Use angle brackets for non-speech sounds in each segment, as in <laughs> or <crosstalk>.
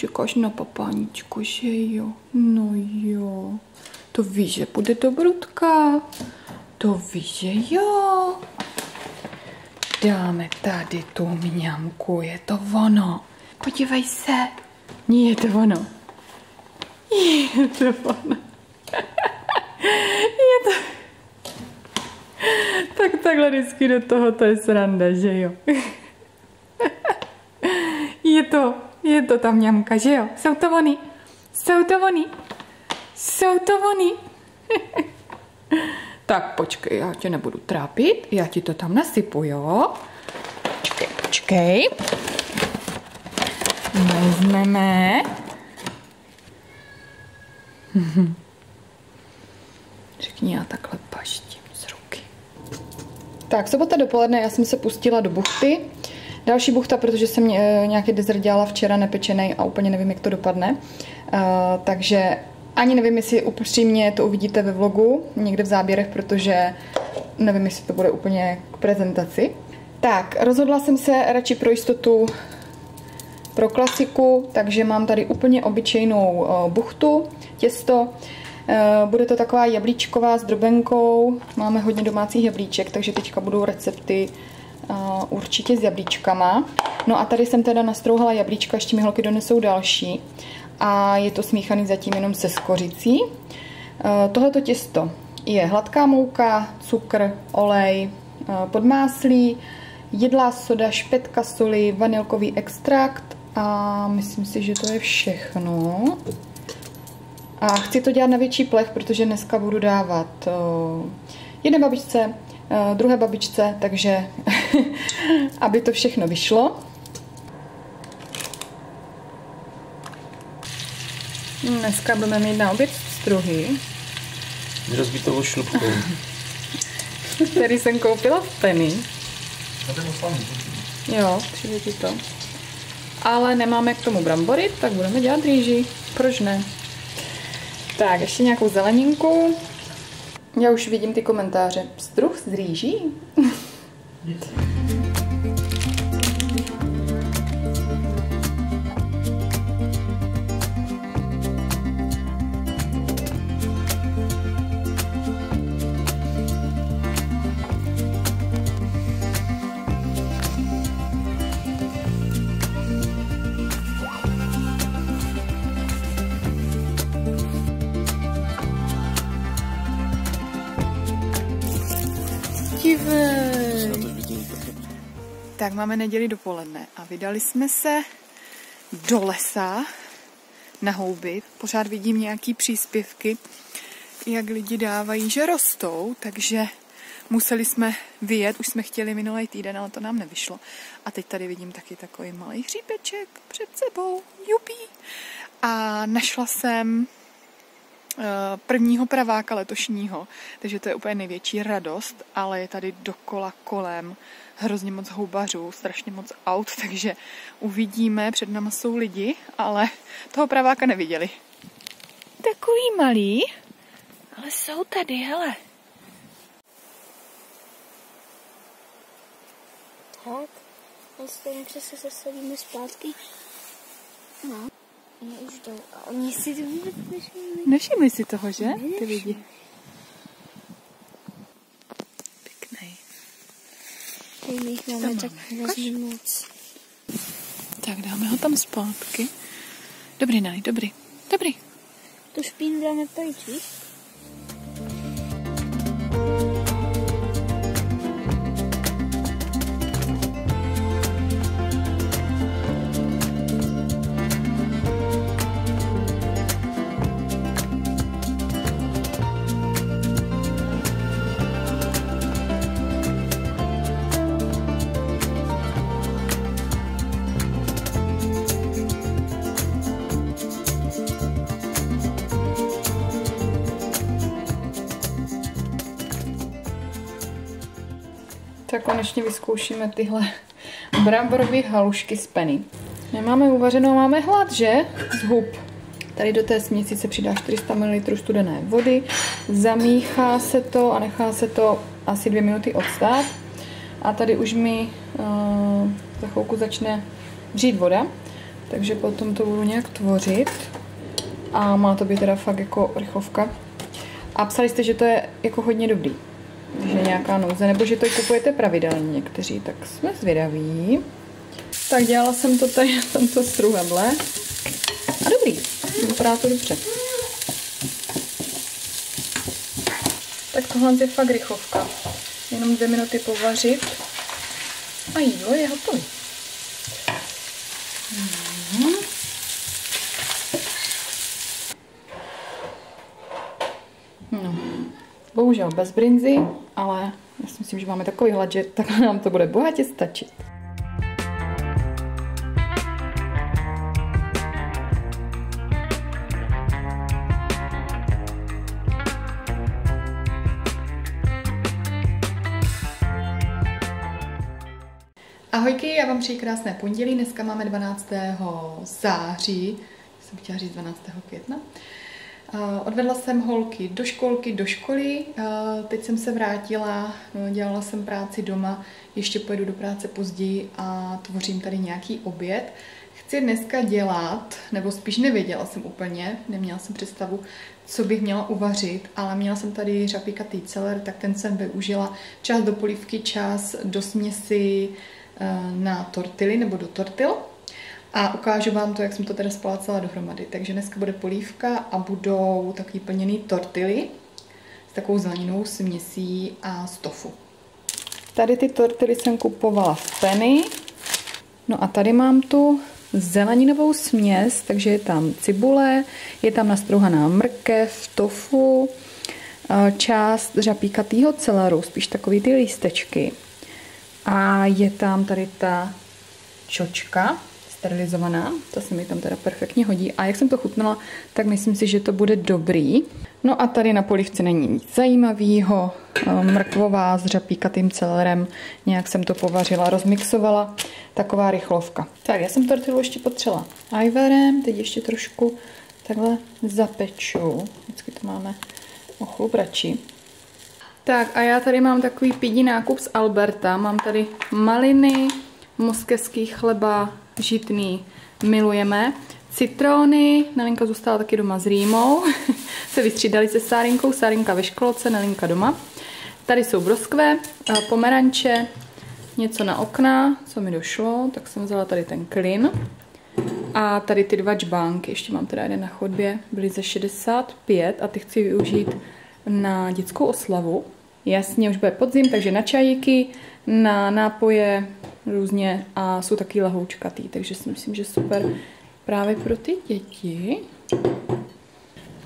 Čekáš na papáničku, že jo? No jo. To víš, že bude do brudka. To víš, že jo. Dáme tady tu mňamku, je to ono. Podívej se. Je to ono. Je to ono. Je to... Tak takhle vždycky do toho to je sranda, že jo? Je to, je to ta mňamka, že jo? Jsou to oni. Jsou to oni. Jsou to oni. <laughs> tak počkej, já tě nebudu trápit, já ti to tam nasypu, jo? Počkej, počkej. Vezmeme. <laughs> Řekni já takhle paštím z ruky. Tak, sobota dopoledne já jsem se pustila do buchty. Další buchta, protože jsem e, nějaký dezert dělala včera nepečený a úplně nevím, jak to dopadne. E, takže ani nevím, jestli upřímně to uvidíte ve vlogu, někde v záběrech, protože nevím, jestli to bude úplně k prezentaci. Tak, rozhodla jsem se radši pro jistotu pro klasiku, takže mám tady úplně obyčejnou e, buchtu, těsto. Bude to taková jablíčková s drobenkou. Máme hodně domácích jablíček, takže teďka budou recepty určitě s jablíčkama. No a tady jsem teda nastrouhala jablíčka, ještě mi holky donesou další. A je to smíchaný zatím jenom se skořicí. Tohleto těsto je hladká mouka, cukr, olej, podmáslí, jedlá soda, špetka soli, vanilkový extrakt a myslím si, že to je všechno. A chci to dělat na větší plech, protože dneska budu dávat jedné babičce, druhé babičce, takže <laughs> aby to všechno vyšlo. Dneska budeme mít na oběd struhy. S rozbitovou šlubkou. <laughs> který jsem koupila v Penny. Jo, přijde ti to. Ale nemáme k tomu brambory, tak budeme dělat rýži. Proč ne? Tak, ještě nějakou zeleninku. Já už vidím ty komentáře. Struh z rýží? <laughs> Tak máme neděli dopoledne a vydali jsme se do lesa na houby. Pořád vidím nějaký příspěvky, jak lidi dávají, že rostou, takže museli jsme vyjet, už jsme chtěli minulý týden, ale to nám nevyšlo. A teď tady vidím taky takový malý hříbeček před sebou, jupí. A našla jsem eh, prvního praváka letošního, takže to je úplně největší radost, ale je tady dokola kolem hrozně moc houbařů, strašně moc aut, <laughs> takže uvidíme, před náma jsou lidi, ale toho praváka neviděli. Takový malý, ale jsou tady, hele. Tak, my stejně se zasadíme zpátky. No, oni už jdou. A oni si to vůbec nevšimli. Nevšimli si toho, že? Ty lidi. My jich máme tak hrozně moc. Tak dáme ho tam zpátky. Dobrý, naj, dobrý, dobrý. Tu špínu dáme pryč, víš? Tak konečně vyzkoušíme tyhle bramborové halušky z Penny. Nemáme uvařenou, máme hlad, že? Z hub. Tady do té směsi se přidá 400 ml studené vody, zamíchá se to a nechá se to asi dvě minuty odstát. A tady už mi uh, za chvilku začne vřít voda, takže potom to budu nějak tvořit. A má to být teda fakt jako rychlovka. A psali jste, že to je jako hodně dobrý. Že nějaká nouze, nebo že to kupujete pravidelně někteří, tak jsme zvědaví. Tak dělala jsem to tady na tomto struhadle. A dobrý, vypadá to dobře. Tak tohle je fakt rychlovka. Jenom dvě minuty povařit a jídlo je hotové. Bohužel bez brinzy, ale já si myslím, že máme takový hlad, že takhle nám to bude bohatě stačit. Ahojky, já vám přeji krásné pondělí. Dneska máme 12. září, jsem chtěla říct 12. května. Odvedla jsem holky do školky, do školy, teď jsem se vrátila, no, dělala jsem práci doma, ještě pojedu do práce později a tvořím tady nějaký oběd. Chci dneska dělat, nebo spíš nevěděla jsem úplně, neměla jsem představu, co bych měla uvařit, ale měla jsem tady řapíkatý celer, tak ten jsem využila. Čas do polívky, čas do směsi, Eh, na tortily nebo do tortil a ukážu vám to, jak jsem to teda splácela dohromady. Takže dneska bude polívka a budou takový plněný tortily s takovou zeleninou, směsí a z tofu. Tady ty tortily jsem kupovala v Penny. No a tady mám tu zeleninovou směs, takže je tam cibule, je tam nastrouhaná mrkev, tofu, eh, část řapíkatýho celeru, spíš takový ty lístečky, a je tam tady ta čočka sterilizovaná, to se mi tam teda perfektně hodí. A jak jsem to chutnala, tak myslím si, že to bude dobrý. No a tady na polivce není nic zajímavého. Mrkvová s řapíkatým celerem, nějak jsem to povařila, rozmixovala. Taková rychlovka. Tak, já jsem tortilu ještě potřela ajverem, teď ještě trošku takhle zapeču. Vždycky to máme o chlup radši. Tak a já tady mám takový pidi nákup z Alberta. Mám tady maliny, moskevský chleba, žitný, milujeme. Citrony, Nelinka zůstala taky doma s Rýmou. <laughs> se vystřídali se Sárinkou, Sárinka ve školce, Nelinka doma. Tady jsou broskve, pomeranče, něco na okna, co mi došlo, tak jsem vzala tady ten klin. A tady ty dva čbánky, ještě mám teda jeden na chodbě, byly ze 65 a ty chci využít na dětskou oslavu. Jasně, už bude podzim, takže na čajíky, na nápoje různě a jsou taky lahoučkatý, takže si myslím, že super právě pro ty děti.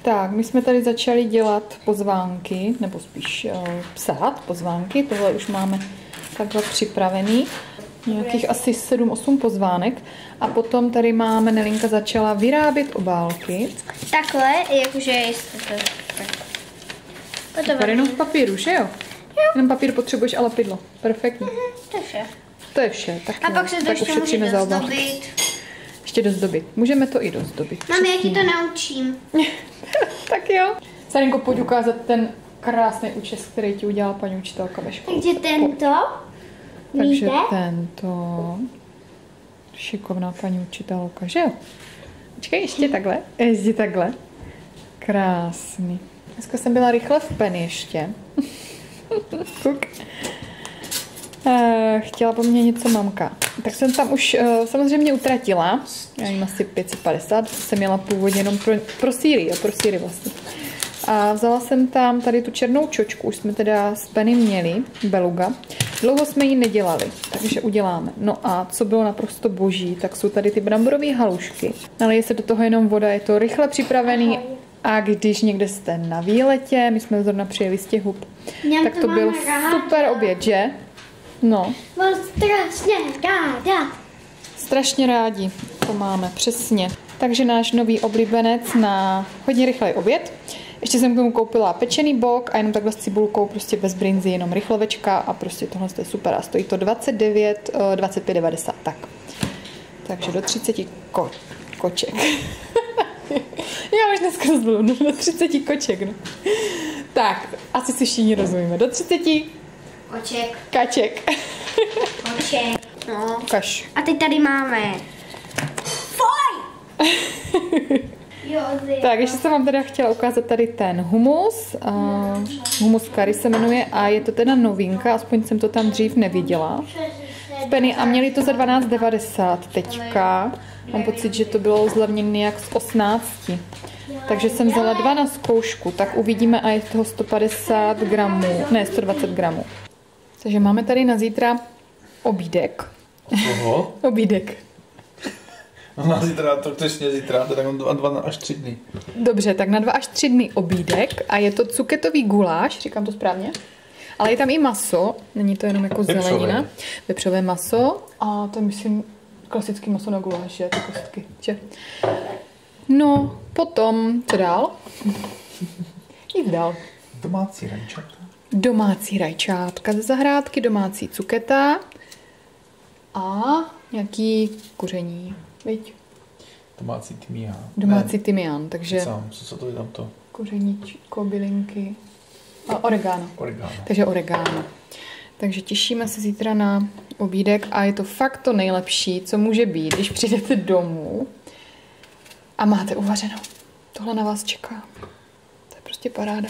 Tak, my jsme tady začali dělat pozvánky, nebo spíš uh, psát pozvánky. Tohle už máme takhle připravený. Nějakých asi 7-8 pozvánek. A potom tady máme, Nelinka začala vyrábět obálky. Takhle, jakože jste to... Super, jenom v papíru, že jo? Jo. Jenom papír potřebuješ a lepidlo. Perfektní. Mhm, to je vše. To je vše. Tak a pak se to tak ještě může dozdobit. Ještě dozdobit. Můžeme to i dozdobit. Mami, já ti to naučím. <laughs> tak jo. Sarinko, pojď ukázat ten krásný účes, který ti udělala paní učitelka ve škole. Takže tento. Takže Víte? tento. Šikovná paní učitelka, že jo? Počkej, ještě takhle. Ještě takhle. Krásný. Dneska jsem byla rychle v pen ještě. <laughs> Kuk. Uh, chtěla po mně něco mamka. Tak jsem tam už uh, samozřejmě utratila. Já jim asi 550. Jsem měla původně jenom pro, pro Siri, jo, pro Siri vlastně. A vzala jsem tam tady tu černou čočku, už jsme teda z Penny měli, beluga. Dlouho jsme ji nedělali, takže uděláme. No a co bylo naprosto boží, tak jsou tady ty bramborové halušky. Ale je se do toho jenom voda, je to rychle připravený a když někde jste na výletě, my jsme zrovna přijeli z těch hub, tak to, byl super oběd, že? No. Mám strašně ráda. Strašně rádi, to máme, přesně. Takže náš nový oblíbenec na hodně rychlý oběd. Ještě jsem k tomu koupila pečený bok a jenom takhle s cibulkou, prostě bez brinzy, jenom rychlovečka a prostě tohle je super a stojí to 29, 25,90, eh, tak. Takže do 30 ko- koček. <laughs> Já už dneska zbludnu do 30 koček. No. Tak, asi si všichni rozumíme. Do 30 koček. Kaček. Koček. No. Kaš. A teď tady máme <laughs> Jo, ty. Tak, ještě jsem vám teda chtěla ukázat tady ten humus. Uh, humus curry se jmenuje a je to teda novinka, aspoň jsem to tam dřív neviděla. V Penny a měli to za 12,90 teďka. Mám pocit, že to bylo zlevněné jak z 18. Takže jsem vzala dva na zkoušku, tak uvidíme a je toho 150 gramů, ne 120 gramů. Takže máme tady na zítra obídek. Oho. <laughs> Obídek. No na zítra, to přesně zítra, to je tak dva, dva až tři dny. Dobře, tak na dva až tři dny obídek a je to cuketový guláš, říkám to správně? Ale je tam i maso, není to jenom jako Vepřové. zelenina. Vepřové maso a to je, myslím, klasický maso na guláš, že? Ty kostky, že? No, potom, co dál? <laughs> Nic dál. Domácí rančata. Domácí rajčátka ze zahrádky, domácí cuketa a nějaký kuření, viď? Domácí tymián. Domácí tymián, takže Ne, sám, co, co to je tam to? kořeníčko, bylinky a oregano. Oregano. Takže oregano. Takže těšíme se zítra na obídek a je to fakt to nejlepší, co může být, když přijdete domů a máte uvařeno. Tohle na vás čeká. To je prostě paráda.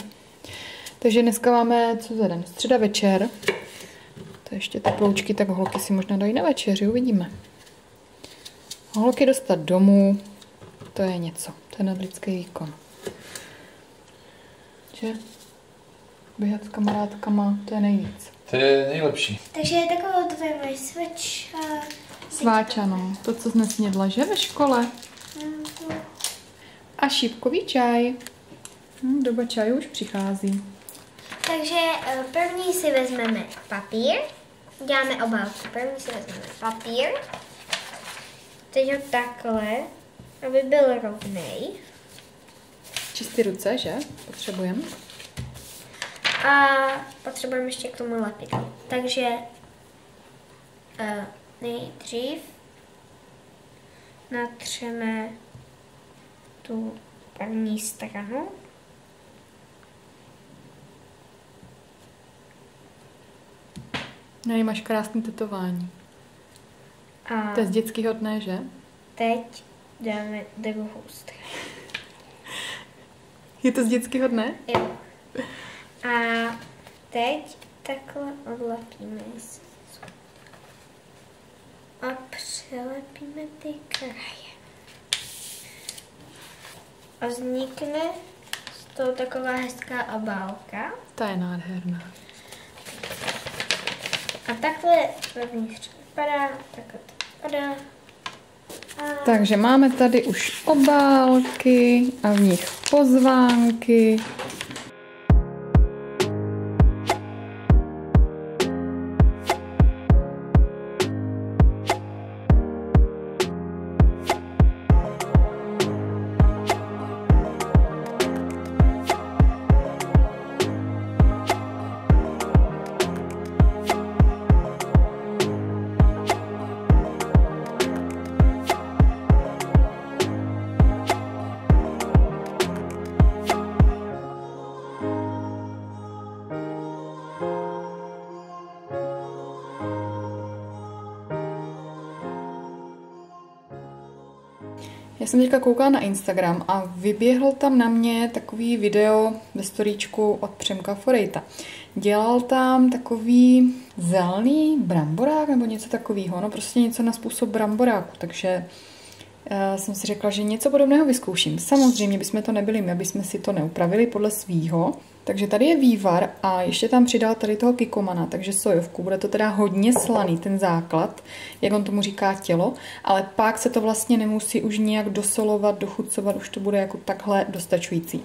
Takže dneska máme, co za den? Středa večer. To je ještě teploučky, tak holky si možná dají na večeři, uvidíme. Holky dostat domů, to je něco. To je nadlidský výkon. Že? Běhat s kamarádkama, to je nejvíc. To je nejlepší. Takže takovou to je moje svečka. Sváča, no. To, co jsi nesnědla, že ve škole? A šípkový čaj. Hm, doba čaju už přichází. Takže eh, první si vezmeme papír. Děláme obálku. První si vezmeme papír. Teď ho takhle, aby byl rovnej. Čistý ruce, že? Potřebujeme. A potřebujeme ještě k tomu lepidlo. Takže uh, nejdřív natřeme tu první stranu. No, máš krásný tetování. A To je z dětského dne, že? teď dáme druhou stranu. Je to z dětského dne? Jo. A teď takhle odlepíme a přelepíme ty kraje. A vznikne z toho taková hezká obálka. Ta je nádherná. A takhle vevnitř vypadá, takhle to vypadá. Takže máme tady už obálky a v nich pozvánky. Jsem teďka koukala na Instagram a vyběhl tam na mě takový video ve storíčku od Přemka Forejta. Dělal tam takový zelený bramborák nebo něco takového, no prostě něco na způsob bramboráku, takže uh, jsem si řekla, že něco podobného vyzkouším. Samozřejmě bychom to nebyli my, aby jsme si to neupravili podle svýho. Takže tady je vývar a ještě tam přidal tady toho kikomana, takže sojovku. Bude to teda hodně slaný, ten základ, jak on tomu říká tělo, ale pak se to vlastně nemusí už nějak dosolovat, dochucovat, už to bude jako takhle dostačující.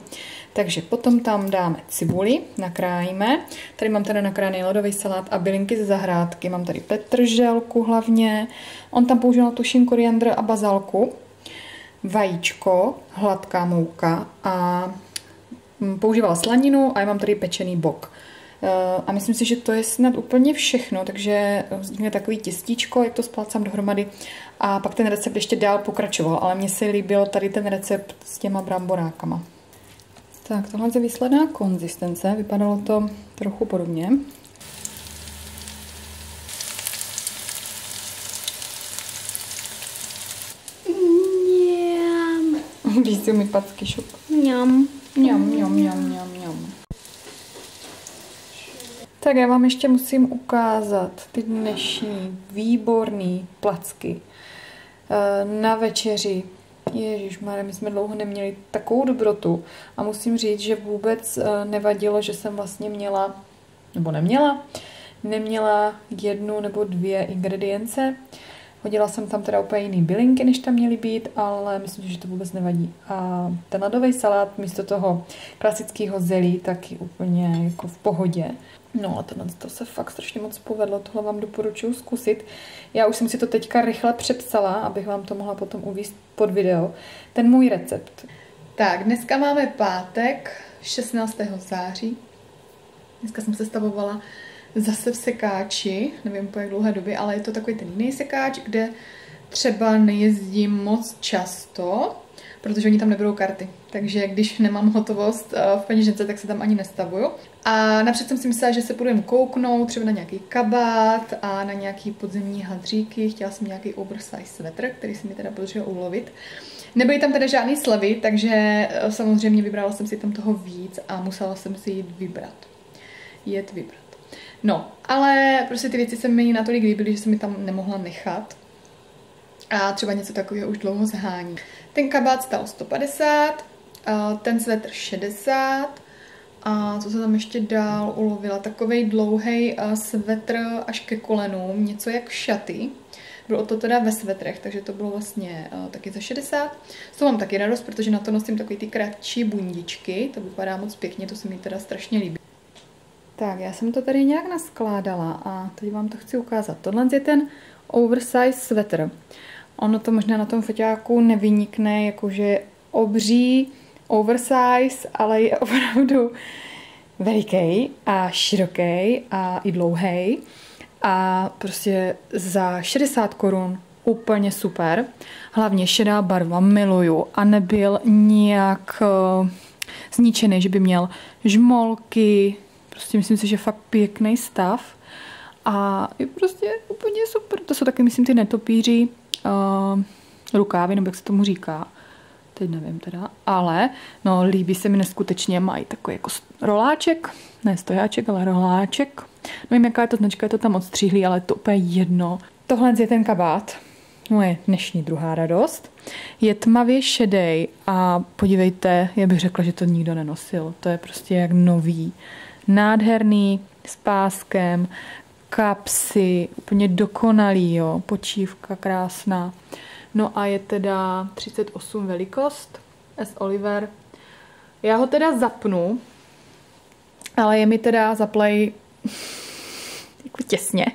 Takže potom tam dáme cibuli, nakrájíme. Tady mám teda nakrájený ledový salát a bylinky ze zahrádky. Mám tady petrželku hlavně. On tam použil tuším koriandr a bazalku. Vajíčko, hladká mouka a používala slaninu a já mám tady pečený bok. Eh, A myslím si, že to je snad úplně všechno, takže vznikne takový těstíčko, jak to splácám dohromady. A pak ten recept ještě dál pokračoval, ale mně se líbil tady ten recept s těma bramborákama. Tak, tohle je výsledná konzistence, vypadalo to trochu podobně. Líbí <laughs> se mi packy šup. Mňam. Mňam, mňam, mňam, mňam, mňam. Tak já vám ještě musím ukázat ty dnešní výborné placky eh, na večeři. Ježíš, my jsme dlouho neměli takovou dobrotu a musím říct, že vůbec eh, nevadilo, že jsem vlastně měla, nebo neměla, neměla jednu nebo dvě ingredience. Hodila jsem tam teda úplně jiný bylinky, než tam měly být, ale myslím, že to vůbec nevadí. A ten ledový salát místo toho klasického zelí taky úplně jako v pohodě. No a tohle to se fakt strašně moc povedlo, tohle vám doporučuji zkusit. Já už jsem si to teďka rychle přepsala, abych vám to mohla potom uvíct pod video. Ten můj recept. Tak, dneska máme pátek, 16. září. Dneska jsem se stavovala zase v sekáči, nevím po jak dlouhé době, ale je to takový ten jiný sekáč, kde třeba nejezdím moc často, protože oni tam neberou karty. Takže když nemám hotovost eh, v peněžence, tak se tam ani nestavuju. A napřed jsem si myslela, že se půjdeme kouknout třeba na nějaký kabát a na nějaký podzemní hadříky. Chtěla jsem nějaký oversize svetr, který se mi teda podařilo ulovit. Nebyly tam teda žádný slevy, takže eh, samozřejmě vybrala jsem si tam toho víc a musela jsem si jít vybrat. Jet vybrat. No, ale prostě ty věci se mi natolik líbily, že jsem mi tam nemohla nechat. A třeba něco takového už dlouho zhání. Ten kabát stál 150, ten svetr 60, a co se tam ještě dál ulovila? Takovej dlouhý svetr až ke kolenům, něco jak šaty. Bylo to teda ve svetrech, takže to bylo vlastně uh, taky za 60. S toho mám taky radost, protože na to nosím takový ty kratší bundičky. To vypadá moc pěkně, to se mi teda strašně líbí. Tak, já jsem to tady nějak naskládala a teď vám to chci ukázat. Tohle je ten oversize sweater. Ono to možná na tom foťáku nevynikne, jakože obří oversize, ale je <laughs> opravdu veliký a široký a i dlouhý. A prostě za 60 korun úplně super. Hlavně šedá barva, miluju. A nebyl nijak uh, zničený, že by měl žmolky, prostě myslím si, že fakt pěkný stav. A je prostě úplně super. To jsou taky, myslím, ty netopíři uh, rukávy, nebo jak se tomu říká. Teď nevím teda. Ale, no, líbí se mi neskutečně. Mají takový jako roláček. Ne stojáček, ale roláček. Nevím, jaká je to značka, je to tam odstříhlý, ale to úplně jedno. Tohle je ten kabát. Moje dnešní druhá radost. Je tmavě šedej a podívejte, já bych řekla, že to nikdo nenosil. To je prostě jak nový nádherný, s páskem, kapsy, úplně dokonalý, jo, počívka krásná. No a je teda 38 velikost, S. Oliver. Já ho teda zapnu, ale je mi teda zaplej <laughs> jako těsně.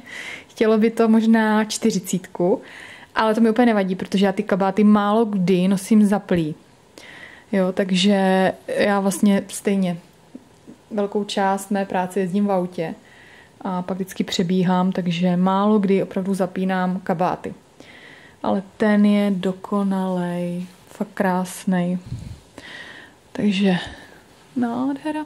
Chtělo by to možná čtyřicítku, ale to mi úplně nevadí, protože já ty kabáty málo kdy nosím zaplý. Jo, takže já vlastně stejně velkou část mé práce jezdím v autě a pak vždycky přebíhám, takže málo kdy opravdu zapínám kabáty. Ale ten je dokonalej, fakt krásný. Takže nádhera.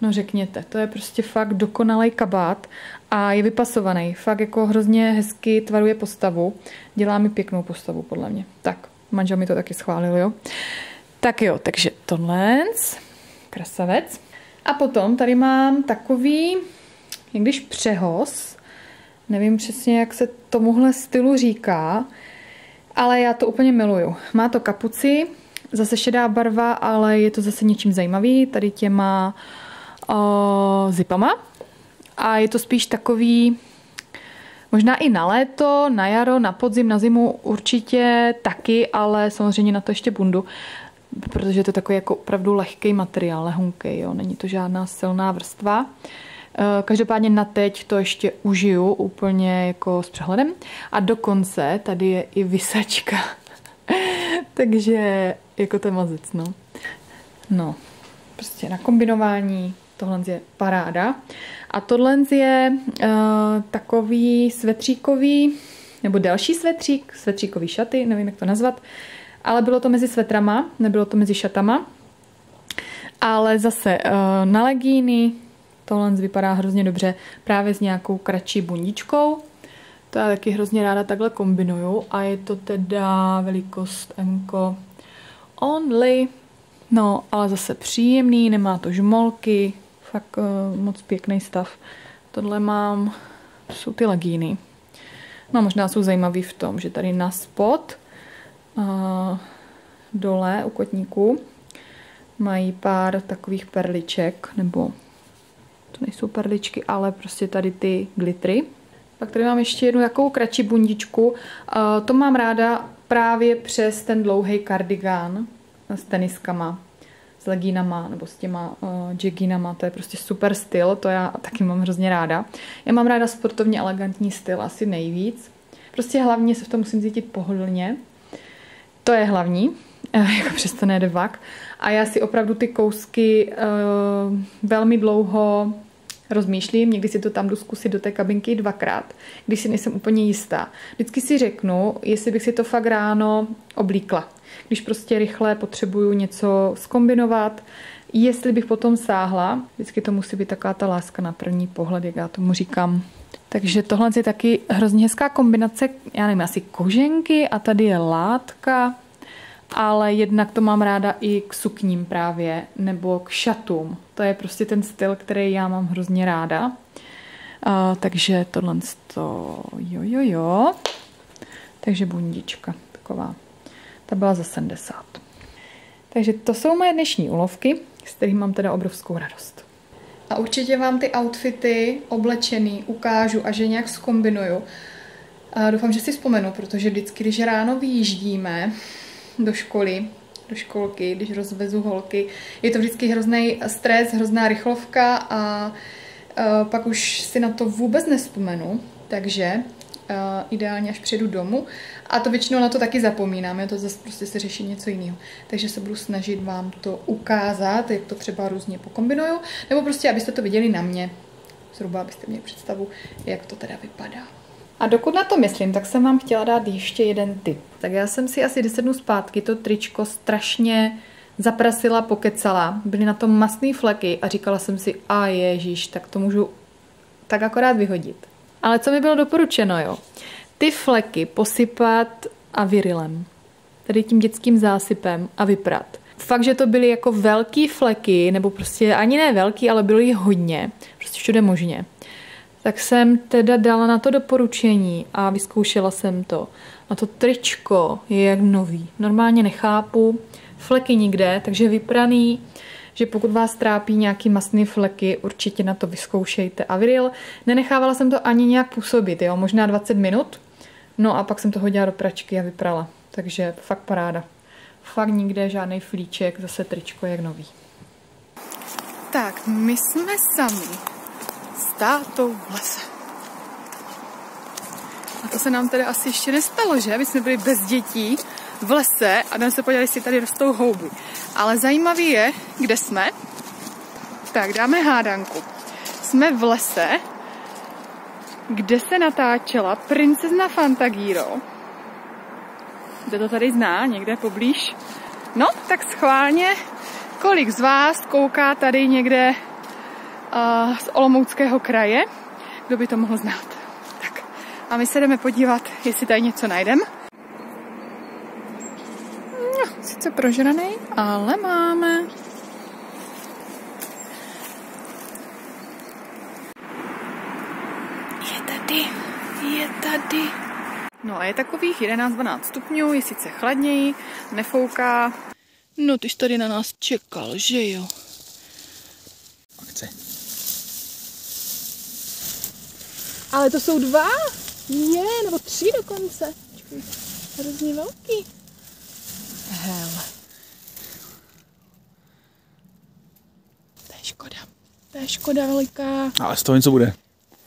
No řekněte, to je prostě fakt dokonalý kabát a je vypasovaný. Fakt jako hrozně hezky tvaruje postavu. Dělá mi pěknou postavu, podle mě. Tak, manžel mi to taky schválil, jo. Tak jo, takže tohle, krasavec. A potom tady mám takový, jak když přehos, nevím přesně, jak se tomuhle stylu říká, ale já to úplně miluju. Má to kapuci, zase šedá barva, ale je to zase něčím zajímavý, tady těma o, zipama. A je to spíš takový, možná i na léto, na jaro, na podzim, na zimu určitě taky, ale samozřejmě na to ještě bundu protože to je takový jako opravdu lehký materiál, lehunký, jo, není to žádná silná vrstva. Eh, každopádně na teď to ještě užiju úplně jako s přehledem. A dokonce tady je i vysačka. <laughs> Takže jako to mazec, no. No, prostě na kombinování tohle je paráda. A tohle je uh, takový svetříkový, nebo další svetřík, svetříkový šaty, nevím, jak to nazvat, ale bylo to mezi svetrama, nebylo to mezi šatama. Ale zase eh, na legíny tohle vypadá hrozně dobře právě s nějakou kratší bundičkou. To já taky hrozně ráda takhle kombinuju a je to teda velikost M only. No, ale zase příjemný, nemá to žmolky, fakt uh, moc pěkný stav. Tohle mám, jsou ty legíny. No možná jsou zajímavý v tom, že tady na spod dole u kotníku mají pár takových perliček, nebo to nejsou perličky, ale prostě tady ty glitry. Pak tady mám ještě jednu takovou kratší bundičku. To mám ráda právě přes ten dlouhý kardigán s teniskama, s legínama nebo s těma uh, jeggínama. To je prostě super styl, to já taky mám hrozně ráda. Já mám ráda sportovně elegantní styl asi nejvíc. Prostě hlavně se v tom musím cítit pohodlně. To je hlavní, <laughs> jako přesto nejde vak. A já si opravdu ty kousky uh, velmi dlouho rozmýšlím, někdy si to tam jdu zkusit do té kabinky dvakrát, když si nejsem úplně jistá. Vždycky si řeknu, jestli bych si to fakt ráno oblíkla. Když prostě rychle potřebuju něco skombinovat, jestli bych potom sáhla, vždycky to musí být taková ta láska na první pohled, jak já tomu říkám. Takže tohle je taky hrozně hezká kombinace, já nevím, asi koženky a tady je látka, ale jednak to mám ráda i k sukním právě, nebo k šatům. To je prostě ten styl, který já mám hrozně ráda. Uh, takže tohle to, jo, jo, jo. Takže bundička taková. Ta byla za 70. Takže to jsou moje dnešní ulovky, s kterými mám teda obrovskou radost. A určitě vám ty outfity oblečený ukážu a že nějak zkombinuju. A doufám, že si vzpomenu, protože vždycky, když ráno vyjíždíme, do školy, do školky, když rozvezu holky. Je to vždycky hrozný stres, hrozná rychlovka a uh, pak už si na to vůbec nespomenu, takže ideálně až přijedu domů. A to většinou na to taky zapomínám, je to zase prostě se řeší něco jiného. Takže se budu snažit vám to ukázat, jak to třeba různě pokombinuju, nebo prostě, abyste to viděli na mě, zhruba abyste měli představu, jak to teda vypadá. A dokud na to myslím, tak jsem vám chtěla dát ještě jeden tip. Tak já jsem si asi 10 dnů zpátky to tričko strašně zaprasila, pokecala. Byly na tom masné fleky a říkala jsem si, a ježíš, tak to můžu tak akorát vyhodit. Ale co mi bylo doporučeno, jo? Ty fleky posypat avirilem, tedy tím dětským zásypem a vyprat. Fakt, že to byly jako velký fleky, nebo prostě ani ne velký, ale bylo jich hodně, prostě všude možně tak jsem teda dala na to doporučení a vyzkoušela jsem to. A to tričko je jak nový. Normálně nechápu, fleky nikde, takže vypraný, že pokud vás trápí nějaký masný fleky, určitě na to vyzkoušejte. A Viril, nenechávala jsem to ani nějak působit, jo, možná 20 minut, no a pak jsem to hodila do pračky a vyprala. Takže fakt paráda. Fakt nikde žádný flíček, zase tričko jak nový. Tak, my jsme sami tátou v lese. A to se nám tedy asi ještě nestalo, že? My jsme byli bez dětí v lese a jdeme se podívat, jestli tady rostou houby. Ale zajímavý je, kde jsme. Tak, dáme hádanku. Jsme v lese, kde se natáčela princezna Fantagiro. Kdo to tady zná, někde poblíž? No, tak schválně, kolik z vás kouká tady někde z Olomouckého kraje. Kdo by to mohl znát? Tak a my se jdeme podívat, jestli tady něco najdeme. Sice prožraný, ale máme. Je tady, je tady. No a je takových 11-12 stupňů, je sice chladněji, nefouká. No, ty jsi tady na nás čekal, že jo? Akce. Ale to jsou dva? Je, nebo tři dokonce. hrozně velký. Hele. To je škoda. To je škoda veliká. Ale z toho něco bude.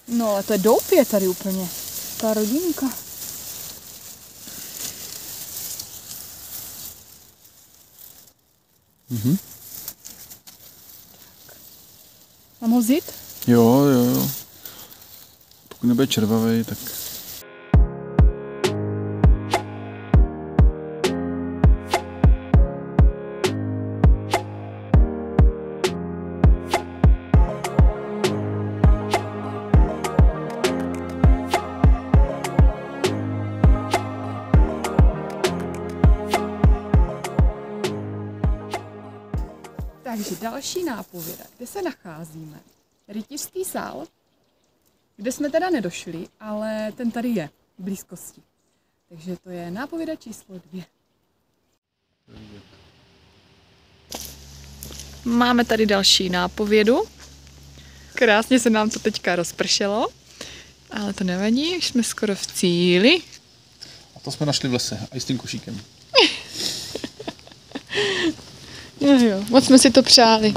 No ale to je doupě tady úplně. Ta rodinka. Mhm. Mám ho vzít? Jo, jo, jo. Pokud nebude červavý, tak další nápověda, kde se nacházíme. Rytířský sál, kde jsme teda nedošli, ale ten tady je v blízkosti. Takže to je nápověda číslo dvě. Máme tady další nápovědu. Krásně se nám to teďka rozpršelo, ale to nevadí, už jsme skoro v cíli. A to jsme našli v lese, a i s tím košíkem. <laughs> Jo, jo, moc jsme si to přáli.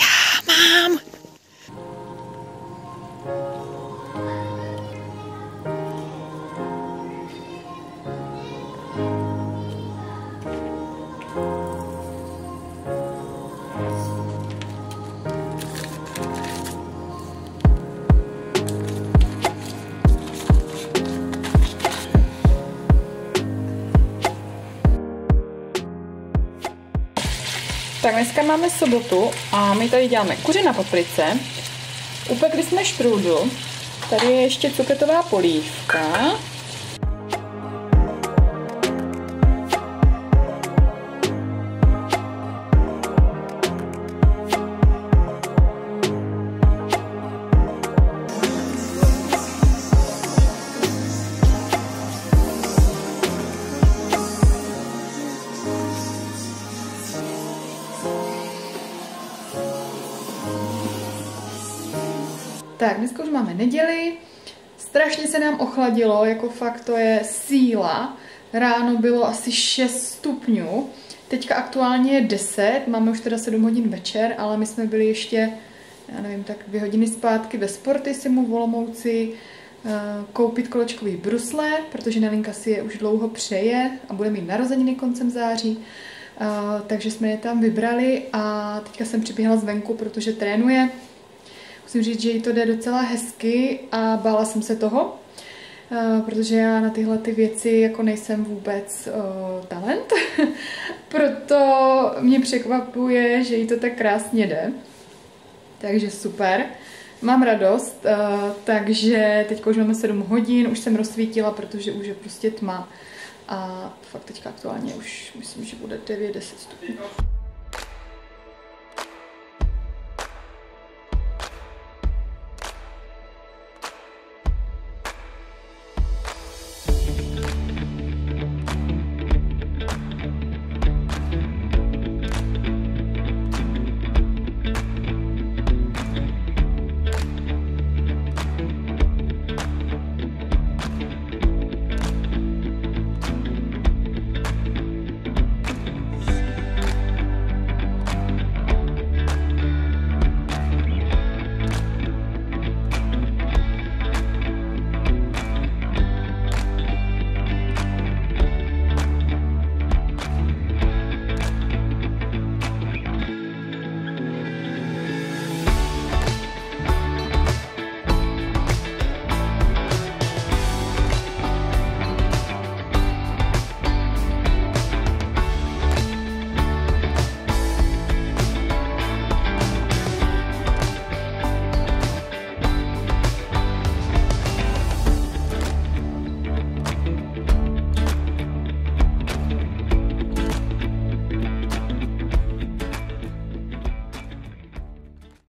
Já mám. Dneska máme sobotu a my tady děláme kuře na paprice. Upekli jsme štrůdl. Tady je ještě cuketová polívka. Tak, dneska už máme neděli. Strašně se nám ochladilo, jako fakt to je síla. Ráno bylo asi 6 stupňů. Teďka aktuálně je 10, máme už teda 7 hodin večer, ale my jsme byli ještě, já nevím, tak dvě hodiny zpátky ve Sportisimu v Olomouci eh, koupit kolečkový brusle, protože Nelinka si je už dlouho přeje a bude mít narozeniny koncem září. Uh, takže jsme je tam vybrali a teďka jsem přiběhla zvenku, protože trénuje musím říct, že jí to jde docela hezky a bála jsem se toho, Uh, protože já na tyhle ty věci jako nejsem vůbec uh, talent. <laughs> Proto mě překvapuje, že jí to tak krásně jde. Takže super. Mám radost, uh, takže teď už máme 7 hodin, už jsem rozsvítila, protože už je prostě tma. A fakt teďka aktuálně už myslím, že bude 9-10 stupňů.